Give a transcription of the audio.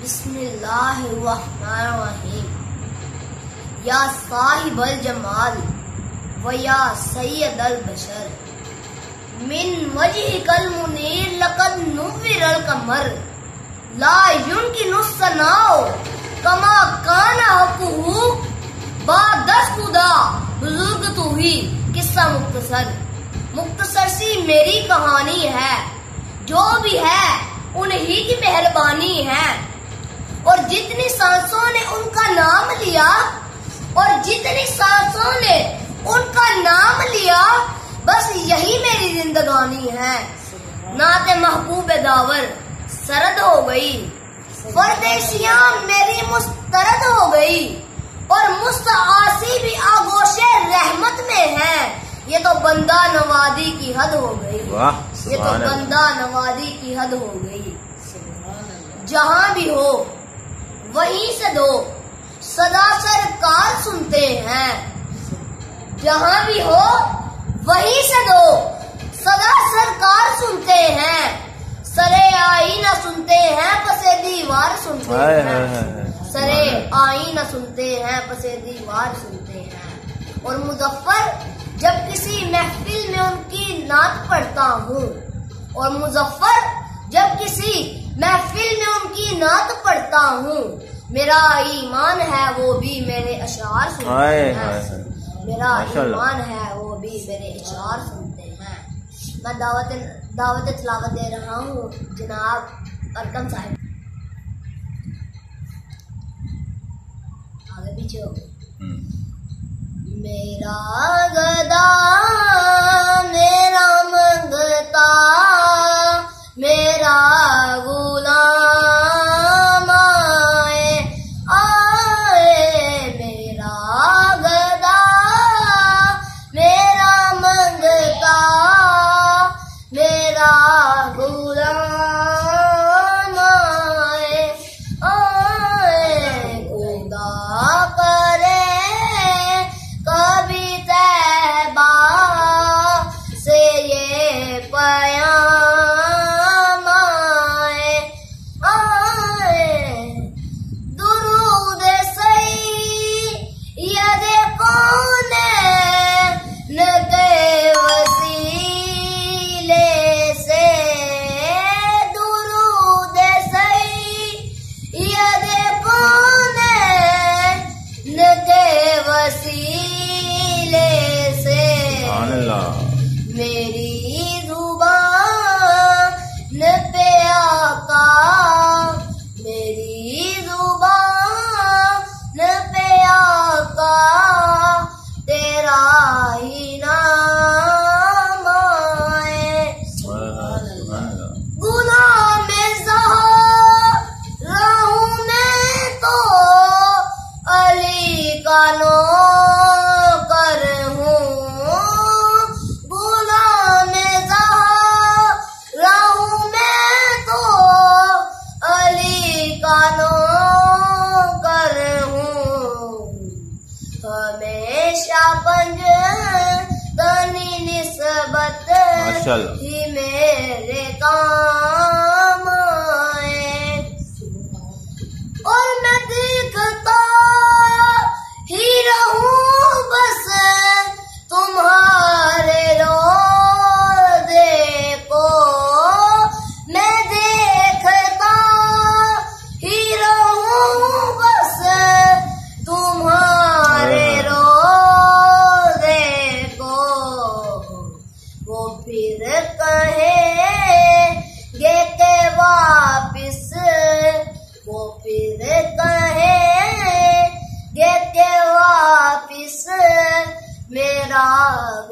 बिस्मिल्लाहिर्रहमानिर्रहीम। या साहिबल जमाल व या सैयदल बशर मिन वजहिकल मुनीर लकद नुविरल कमर ला सनाओ कमा काना हकुहु। खुदा बुज़ुर्ग तू ही किस्सा मुख्तसर। मुख्तसर सी मेरी कहानी है। जो भी है मेहरबानी है। और जितनी सांसों ने उनका नाम लिया और जितनी सांसों ने उनका नाम लिया बस यही मेरी जिंदगानी है। नाते महबूब दावर सरद हो गई। परदेशियाँ मेरी मुस्तरद हो गई। और मुस्तआसी भी आगोशे रहमत में है। ये तो बंदा नवादी की हद हो गई। ये तो बंदा नवादी की हद हो गई। जहाँ भी हो वहीं से दो। सदा सरकार सुनते हैं। जहाँ भी हो वहीं से दो। सदा सरकार सुनते हैं। सरे आई न सुनते हैं पसे दीवार सुनते हैं। हाय, हाय, हाय। सरे आई न सुनते हैं पसे दीवार सुनते हैं। और मुजफ्फर जब किसी महफिल में उनकी नात पढ़ता हूँ। और मुजफ्फर जब किसी महफिल में उनकी नात पढ़ता हूँ। मेरा ईमान है वो भी मेरे अशार सुनते हैं। मेरा ईमान है वो भी मेरे अशार सुनते हैं। मैं दावत दावत तिलावत दे रहा हूँ जनाब अरकम साहब। आगे पीछे हो। हम्म। मेरा मेरा मेरी ही मेरे काम love.